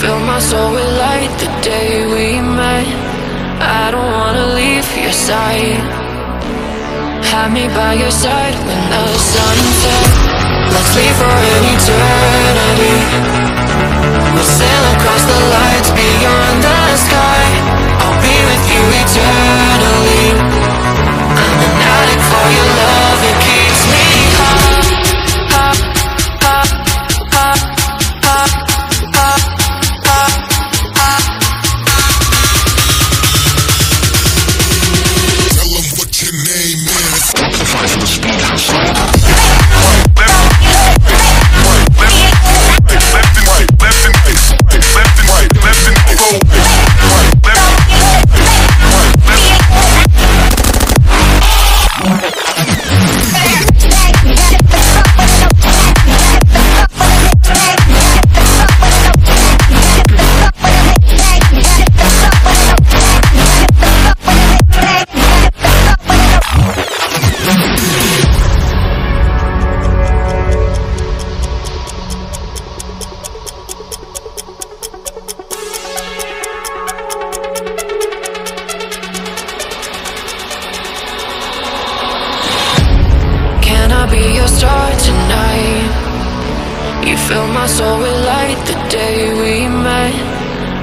fill my soul with light the day we met. I don't wanna leave your side. Have me by your side when the sun sets. Let's leave for an eternity. We'll sail Can You fill my soul with light the day we met.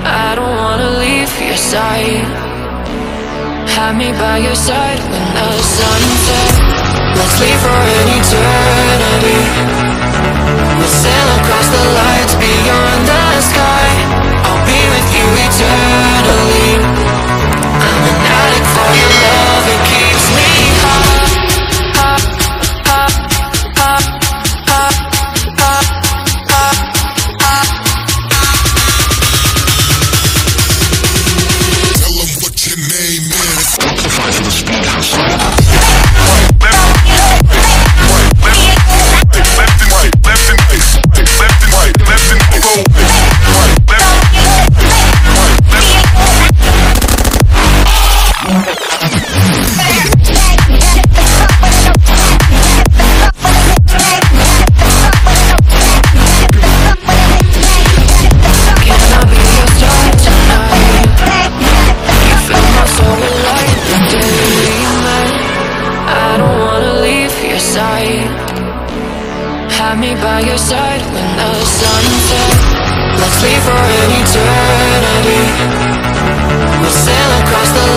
I don't wanna leave your side. Have me by your side when the sun sets. Let's leave for an eternity. Is. Can Have me by your side when the sun sets. Let's leave for an eternity. We'll sail across the